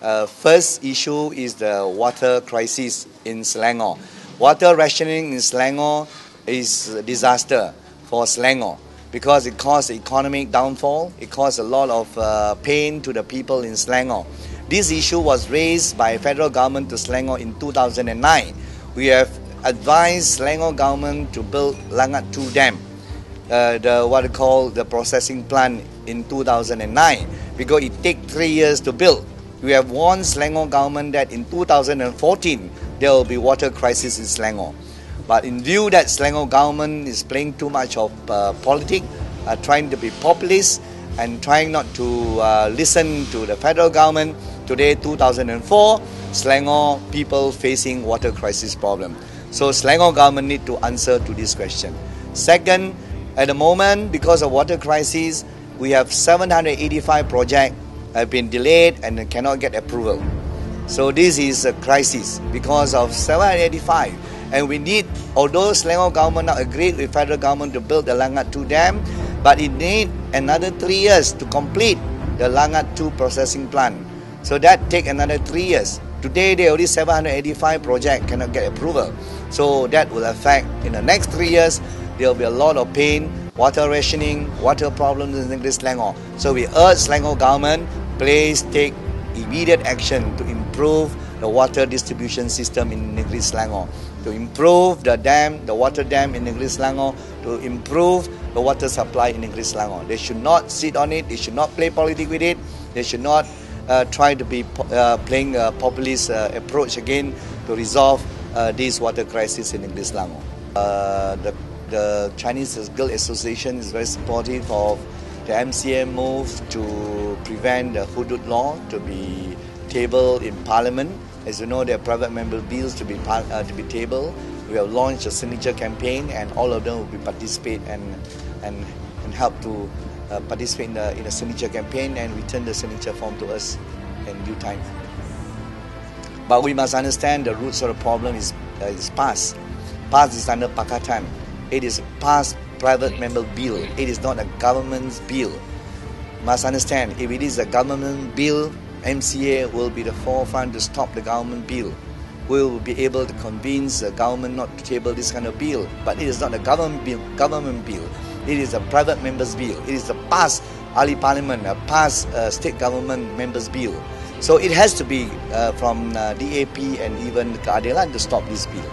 Uh, first issue is the water crisis in Selangor. Water rationing in Selangor is a disaster for Selangor because it caused economic downfall. It caused a lot of uh, pain to the people in Selangor. This issue was raised by federal government to Selangor in 2009. We have advised Selangor government to build Langat 2 Dam, uh, the what we call the processing plant in 2009 because it take three years to build. We have warned Selangor government that in 2014 there will be water crisis in Selangor. But in view that Selangor government is playing too much of uh, politics, uh, trying to be populist and trying not to uh, listen to the federal government, today 2004, Selangor people facing water crisis problem. So Selangor government need to answer to this question. Second, at the moment, because of water crisis, we have 785 projects have been delayed and cannot get approval. So this is a crisis because of 785. And we need, although Selangor government now agreed with federal government to build the Langat 2 dam, but it need another three years to complete the Langat 2 processing plant. So that take another three years. Today, there only 785 project cannot get approval. So that will affect in the next three years. There will be a lot of pain, water rationing, water problems in Negeri Selangor. So we urge Selangor government, please take immediate action to improve the water distribution system in Negeri Selangor, to improve the dam, the water dam in Negeri Selangor, to improve the water supply in Negeri Selangor. They should not sit on it. They should not play politics with it. They should not uh, try to be uh, playing a populist uh, approach again to resolve uh, this water crisis in Negeri Selangor. Uh, the, the Chinese Guild Association is very supportive of the MCA move to prevent the Hudud law to be tabled in Parliament. As you know, there are private member bills to be uh, to be tabled. We have launched a signature campaign, and all of them will be participate and and and help to uh, participate in the in the signature campaign and return the signature form to us in due time. But we must understand the roots of the problem is uh, is PAS. PAS is under Pakatan. It is a PAS private member bill. It is not a government's bill. Must understand, if it is a government bill, MCA will be the forefront to stop the government bill. We will be able to convince the government not to table this kind of bill. But it is not a government bill. Government bill. It is a private member's bill. It is a PAS Ali Parliament, a PAS uh, state government members bill. So it has to be uh, from uh, DAP and even Keadilan to stop this bill.